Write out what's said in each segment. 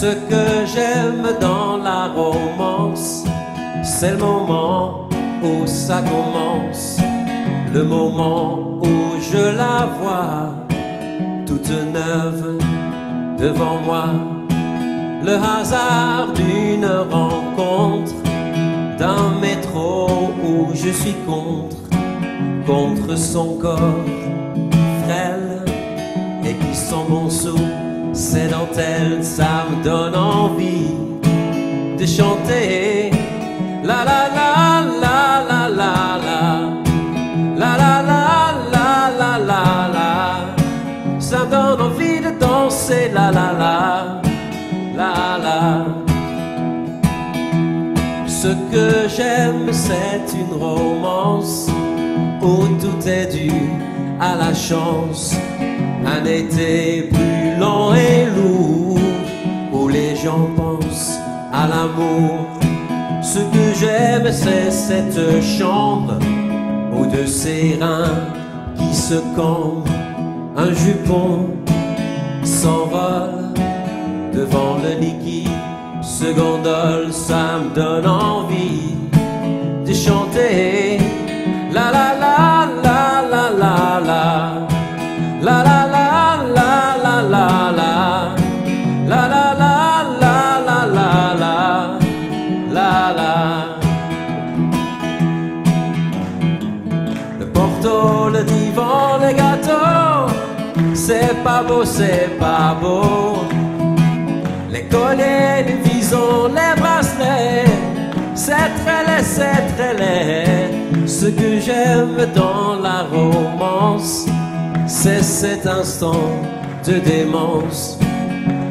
Ce que j'aime dans la romance, c'est le moment où ça commence, le moment où je la vois toute neuve devant moi. Le hasard d'une rencontre, d'un métro où je suis contre, contre son corps Ces dentelles, ça me donne envie de chanter. La la la la la la la. La la la la la la la. Ça me donne envie de danser. La la la la la. Ce que j'aime, c'est une romance où tout est dû à la chance un été plus et lourd où les gens pensent à l'amour. Ce que j'aime, c'est cette chambre où de ces reins qui se cambrent. Un jupon s'envole devant le liquide. Ce gondole, ça me donne envie de chanter. La la la la la la. La la la la pas beau, c'est pas beau Les colliers, les visons, les bracelets C'est très laid, c'est très laid Ce que j'aime dans la romance c'est cet instant de démence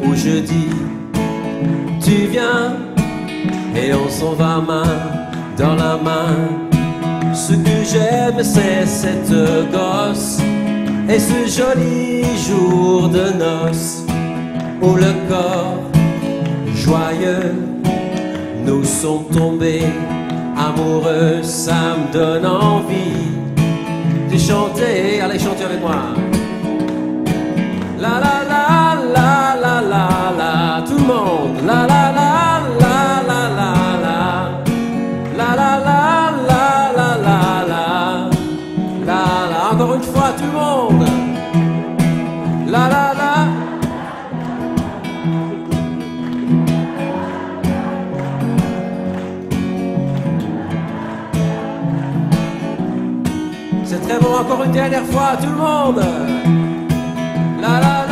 où je dis tu viens et on s'en va main dans la main. Ce que j'aime c'est cette gosse et ce joli jour de noces où le corps joyeux nous sommes tombés amoureux, ça me donne envie de chanter. Allez, chantez avec moi. Fois, le monde. La la la. C'est très bon, encore une dernière fois, tout le monde. La la